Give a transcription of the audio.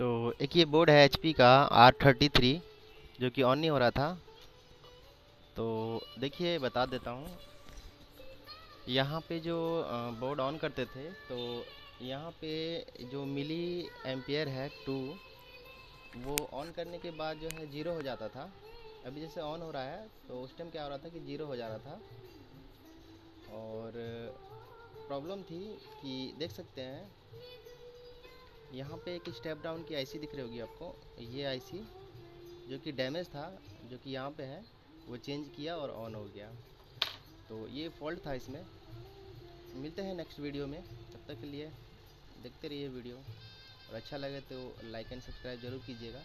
तो एक ये बोर्ड है एचपी का आर थर्टी थ्री जो कि ऑन नहीं हो रहा था। तो देखिए, बता देता हूँ। यहाँ पे जो बोर्ड ऑन करते थे तो यहाँ पे जो मिली एम्पियर है टू वो ऑन करने के बाद जो है ज़ीरो हो जाता था। अभी जैसे ऑन हो रहा है तो उस टाइम क्या हो रहा था कि ज़ीरो हो जा रहा था। और प्रॉब्लम थी कि देख सकते हैं यहाँ पे एक स्टेप डाउन की आईसी दिख रही होगी आपको। ये आईसी जो कि डैमेज था, जो कि यहाँ पे है, वो चेंज किया और ऑन हो गया। तो ये फॉल्ट था इसमें। मिलते हैं नेक्स्ट वीडियो में। तब तक के लिए देखते रहिए वीडियो और अच्छा लगे तो लाइक एंड सब्सक्राइब ज़रूर कीजिएगा।